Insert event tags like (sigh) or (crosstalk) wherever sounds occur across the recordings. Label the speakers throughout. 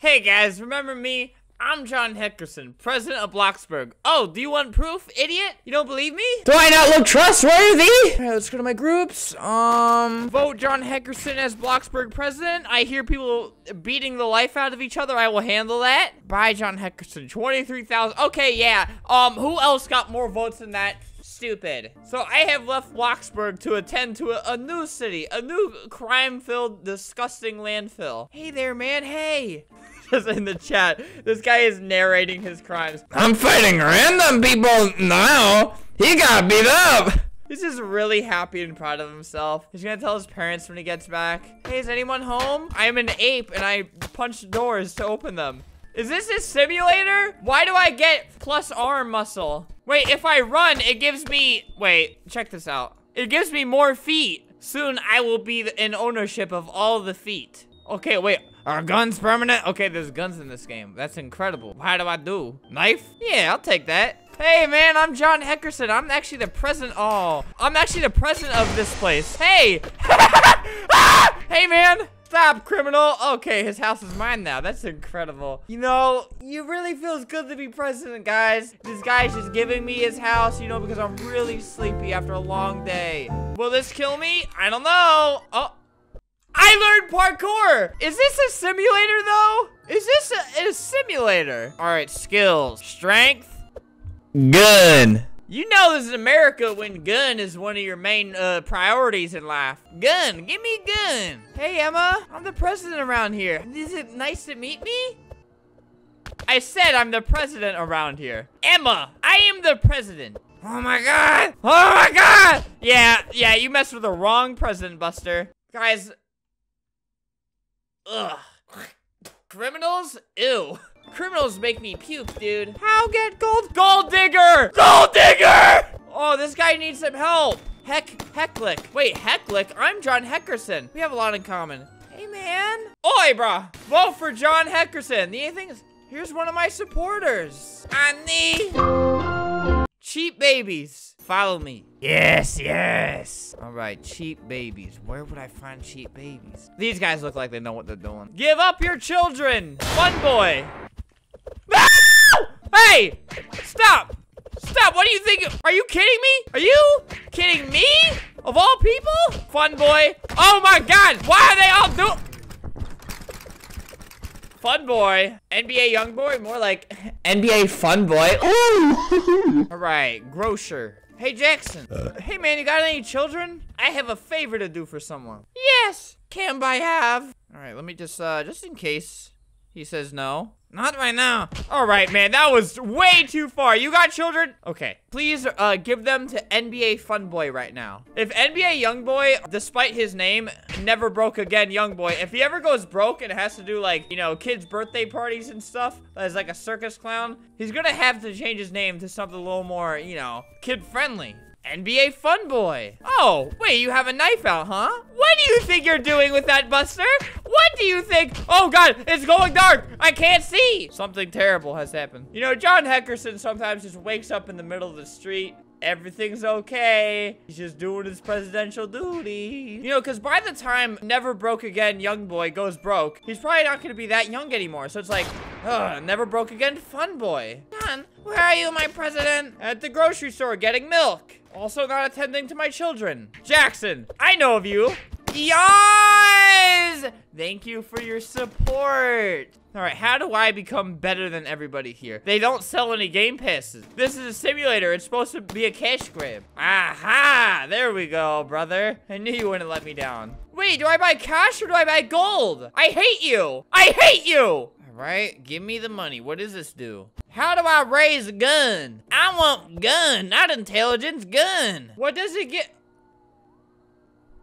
Speaker 1: Hey guys, remember me? I'm John Heckerson, president of Bloxburg. Oh, do you want proof, idiot? You don't believe me?
Speaker 2: Do I not look trustworthy? Alright, let's go to my groups. Um,
Speaker 1: Vote John Heckerson as Bloxburg president. I hear people beating the life out of each other. I will handle that. Bye, John Heckerson. 23,000. Okay, yeah. Um, who else got more votes than that? Stupid. So I have left Bloxburg to attend to a, a new city, a new crime-filled, disgusting landfill. Hey there, man. Hey. Just in the chat, this guy is narrating his crimes.
Speaker 2: I'm fighting random people now. He got beat up.
Speaker 1: He's just really happy and proud of himself. He's gonna tell his parents when he gets back. Hey, is anyone home? I'm an ape and I punch doors to open them. Is this a simulator? Why do I get plus arm muscle? Wait, if I run, it gives me... Wait, check this out. It gives me more feet. Soon I will be in ownership of all the feet. Okay, wait. Are guns permanent? Okay, there's guns in this game. That's incredible. How do I do? Knife? Yeah, I'll take that. Hey, man, I'm John Heckerson. I'm actually the president. Oh, I'm actually the president of this place. Hey. (laughs) Ah! Hey, man. Stop, criminal. Okay, his house is mine now. That's incredible. You know, you really feels good to be president, guys. This guy's just giving me his house, you know, because I'm really sleepy after a long day. Will this kill me? I don't know. Oh. I learned parkour! Is this a simulator, though? Is this a, a simulator? All right, skills. Strength.
Speaker 2: Gun.
Speaker 1: You know this is America when gun is one of your main uh, priorities in life. Gun, give me a gun. Hey, Emma, I'm the president around here. Is it nice to meet me? I said I'm the president around here. Emma, I am the president. Oh my god! Oh my god! Yeah, yeah, you messed with the wrong president, Buster. Guys, Ugh. Criminals? Ew. Criminals make me puke, dude. How get gold? Gold digger! Gold digger! Oh, this guy needs some help. Heck, Hecklick. Wait, Hecklick? I'm John Heckerson. We have a lot in common. Hey, man. Oi, brah. Vote for John Heckerson. The only thing is, here's one of my supporters. Annie. Cheap babies. Follow me. Yes, yes. All right, cheap babies. Where would I find cheap babies? These guys look like they know what they're doing. Give up your children. Fun boy. No! Hey! Stop! Stop! What do you think? Are you kidding me? Are you kidding me? Of all people? Fun boy. Oh my god! Why are they all doing? Fun boy. NBA young boy? More like (laughs)
Speaker 2: NBA fun boy. (laughs) Ooh.
Speaker 1: All right, grocer. Hey, Jackson. hey, man, you got any children? I have a favor to do for someone. Yes. Can I have? All right, let me just, uh, just in case he says no. Not right now. All right, man, that was way too far. You got children? Okay, please uh, give them to NBA Funboy right now. If NBA Youngboy, despite his name, never broke again Youngboy, if he ever goes broke and has to do like, you know, kids' birthday parties and stuff as like a circus clown, he's gonna have to change his name to something a little more, you know, kid-friendly. NBA Fun Boy. Oh, wait, you have a knife out, huh? What do you think you're doing with that, Buster? What do you think? Oh, God, it's going dark. I can't see. Something terrible has happened. You know, John Heckerson sometimes just wakes up in the middle of the street everything's okay. He's just doing his presidential duty. You know, because by the time Never Broke Again young boy goes broke, he's probably not going to be that young anymore. So it's like, ugh, Never Broke Again fun boy. John, where are you, my president? At the grocery store getting milk. Also not attending to my children. Jackson, I know of you. Yes! Thank you for your support. All right, how do I become better than everybody here? They don't sell any game passes. This is a simulator. It's supposed to be a cash grab. Aha! There we go, brother. I knew you wouldn't let me down. Wait, do I buy cash or do I buy gold? I hate you. I hate you. Right, give me the money. What does this do? How do I raise a gun? I want gun, not intelligence, gun. What does it get?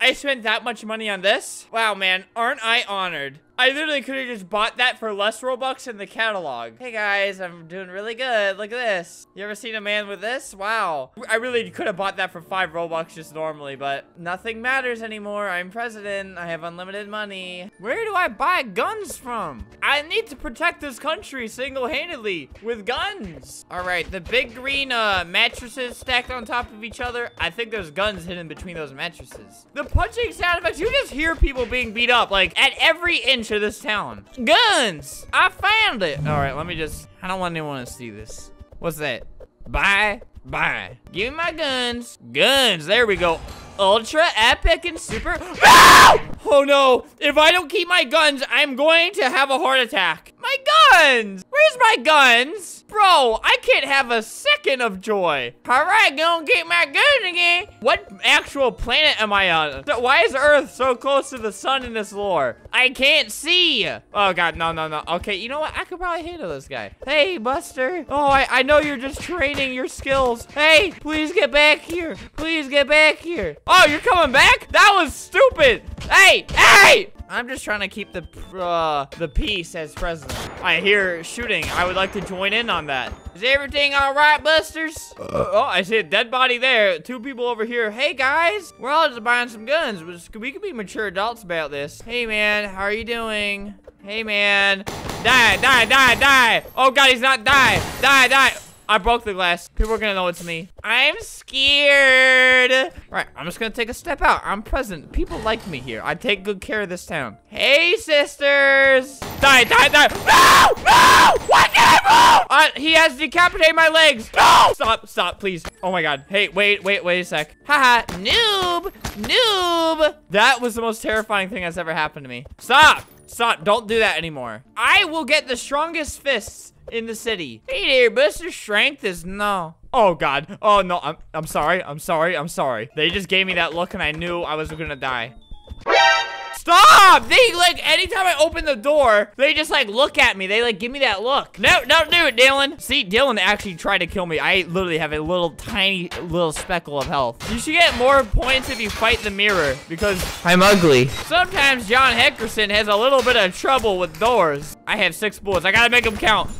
Speaker 1: I spent that much money on this? Wow, man, aren't I honored? I literally could have just bought that for less Robux in the catalog. Hey guys, I'm doing really good. Look at this. You ever seen a man with this? Wow. I really could have bought that for five Robux just normally, but nothing matters anymore. I'm president. I have unlimited money. Where do I buy guns from? I need to protect this country single-handedly with guns. All right, the big green uh, mattresses stacked on top of each other. I think there's guns hidden between those mattresses. The punching sound effects, you just hear people being beat up like at every inch to this town. Guns! I found it. All right, let me just, I don't want anyone to see this. What's that? Bye, bye. Give me my guns. Guns, there we go. Ultra, epic, and super. No! (gasps) Ah! Oh no, if I don't keep my guns, I'm going to have a heart attack. My guns! Where's my guns? Bro, I can't have a second of joy. All right, gonna get my gun again. What actual planet am I on? Why is Earth so close to the sun in this lore? I can't see. Oh God, no, no, no. Okay, you know what? I could probably handle this guy. Hey, Buster. Oh, I, I know you're just training your skills. Hey, please get back here. Please get back here. Oh, you're coming back? That was stupid. Hey, hey! I'm just trying to keep the uh, the peace as president. I hear shooting. I would like to join in on that. Is everything all right, Busters? Uh, oh, I see a dead body there. Two people over here. Hey, guys. We're all just buying some guns. We could be mature adults about this. Hey, man. How are you doing? Hey, man. Die, die, die, die. Oh, God, he's not die. Die, die. I broke the glass. People are gonna know it's me. I'm scared. Right, I'm just gonna take a step out. I'm present. People like me here. I take good care of this town. Hey, sisters. Die, die, die. No, no. What did I move? Uh, he has decapitated my legs. No. Stop, stop, please. Oh my God. Hey, wait, wait, wait a sec. Haha, noob, noob. That was the most terrifying thing that's ever happened to me. Stop. Stop. Don't do that anymore. I will get the strongest fists in the city. Hey there, Buster. Strength is no. Oh, God. Oh, no. I'm, I'm sorry. I'm sorry. I'm sorry. They just gave me that look and I knew I was gonna die. Stop! They, like, anytime I open the door, they just, like, look at me. They, like, give me that look. No, don't do it, Dylan. See, Dylan actually tried to kill me. I literally have a little tiny little speckle of health. You should get more points if you fight the mirror because
Speaker 2: I'm ugly.
Speaker 1: Sometimes John Heckerson has a little bit of trouble with doors. I have six bullets. I gotta make them count.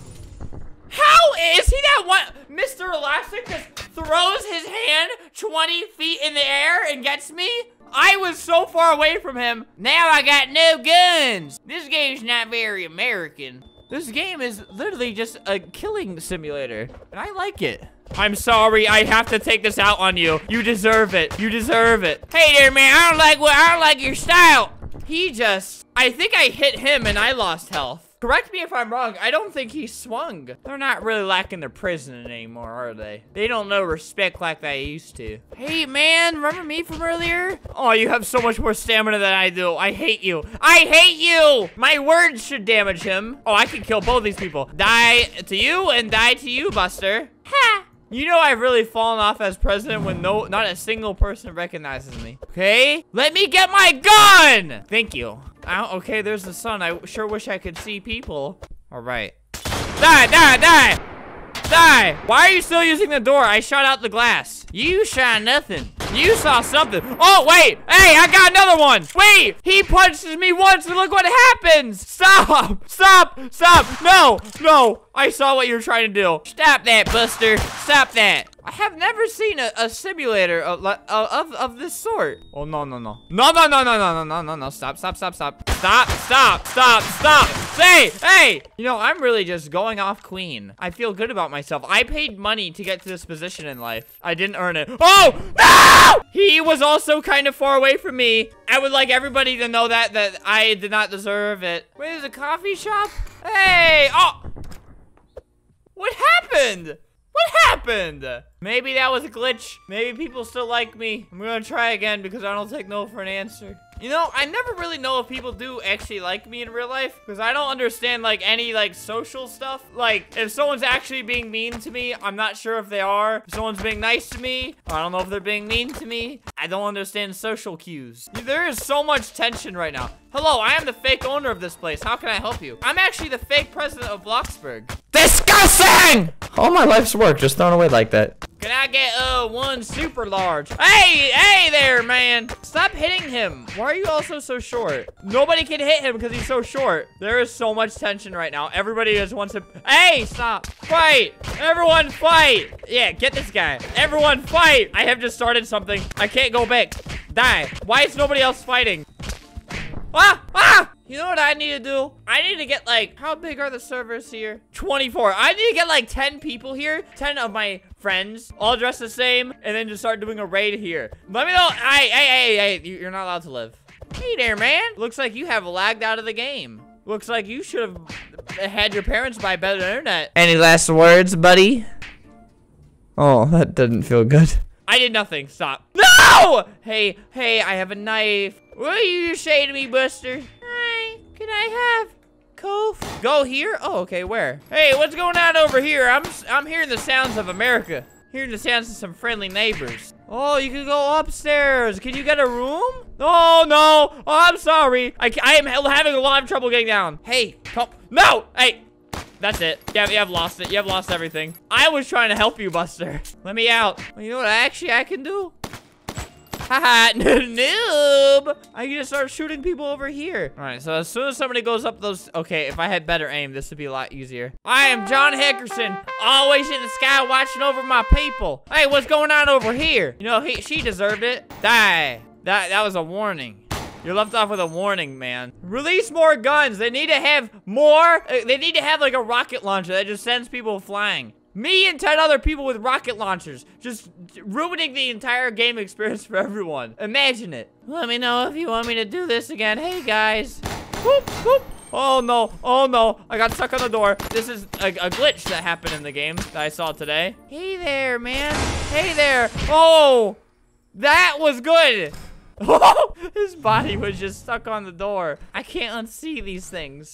Speaker 1: How is he that one? Mr. Elastic just throws his hand 20 feet in the air and gets me? I was so far away from him. Now I got no guns. This game's not very American. This game is literally just a killing simulator, and I like it. I'm sorry, I have to take this out on you. You deserve it. You deserve it. Hey there, man, I don't like what I don't like your style. He just, I think I hit him and I lost health. Correct me if I'm wrong. I don't think he swung. They're not really lacking their prison anymore, are they? They don't know respect like they used to. Hey, man, remember me from earlier? Oh, you have so much more stamina than I do. I hate you. I hate you! My words should damage him. Oh, I can kill both these people. Die to you and die to you, Buster. Ha! You know I've really fallen off as president when no, not a single person recognizes me. Okay? Let me get my gun! Thank you. Oh, okay, there's the sun. I sure wish I could see people. All right. Die, die, die! Die! Why are you still using the door? I shot out the glass. You shot nothing. You saw something. Oh, wait. Hey, I got another one. Wait. He punches me once and look what happens. Stop. Stop. Stop. No. No. I saw what you were trying to do. Stop that, Buster. Stop that. I have never seen a, a simulator of, of, of this sort. Oh, no, no, no. No, no, no, no, no, no, no, no, no. Stop, stop, stop, stop. Stop, stop, stop, stop. Hey, hey. You know, I'm really just going off queen. I feel good about myself. I paid money to get to this position in life. I didn't earn it. Oh, no! He was also kind of far away from me. I would like everybody to know that, that I did not deserve it. Wait, there's a coffee shop? Hey, oh. What happened? What happened? Maybe that was a glitch. Maybe people still like me. I'm gonna try again because I don't take no for an answer. You know, I never really know if people do actually like me in real life because I don't understand like any like social stuff. Like if someone's actually being mean to me, I'm not sure if they are. If someone's being nice to me, I don't know if they're being mean to me. I don't understand social cues. There is so much tension right now. Hello, I am the fake owner of this place. How can I help you? I'm actually the fake president of Bloxburg.
Speaker 2: Disgusting! All my life's work just thrown away like that.
Speaker 1: Can I get, uh, one super large? Hey, hey there, man. Stop hitting him. Why are you also so short? Nobody can hit him because he's so short. There is so much tension right now. Everybody just wants to, hey, stop. Fight. Everyone fight. Yeah, get this guy. Everyone fight. I have just started something. I can't go back. Die. Why is nobody else fighting? Ah! Ah! You know what I need to do? I need to get like, how big are the servers here? 24. I need to get like 10 people here. 10 of my friends, all dressed the same, and then just start doing a raid here. Let me know. Hey, hey, hey, hey, you're not allowed to live. Hey there, man. Looks like you have lagged out of the game. Looks like you should have had your parents buy better internet. Any last words, buddy? Oh, that didn't feel good. I did nothing. Stop. No! Hey, hey, I have a knife. What are you saying to me, Buster? I have Kof? Go here? Oh, okay, where? Hey, what's going on over here? I'm I'm hearing the sounds of America. Hearing the sounds of some friendly neighbors. Oh, you can go upstairs. Can you get a room? Oh, no. Oh, I'm sorry. I, I am having a lot of trouble getting down. Hey, come. No! Hey, that's it. Yeah, you have lost it. You have lost everything. I was trying to help you, Buster. Let me out. Well, you know what actually I can do? Haha, (laughs) noob! I can just start shooting people over here. All right, so as soon as somebody goes up those... Okay, if I had better aim, this would be a lot easier. I am John Hickerson, always in the sky watching over my people. Hey, what's going on over here? You know, he, she deserved it. Die. That, that was a warning. You're left off with a warning, man. Release more guns. They need to have more. Uh, they need to have like a rocket launcher that just sends people flying. Me and 10 other people with rocket launchers. Just ruining the entire game experience for everyone. Imagine it. Let me know if you want me to do this again. Hey, guys. Whoop, whoop. Oh, no. Oh, no. I got stuck on the door. This is a, a glitch that happened in the game that I saw today. Hey there, man. Hey there. Oh, that was good. (laughs) His body was just stuck on the door. I can't unsee these things.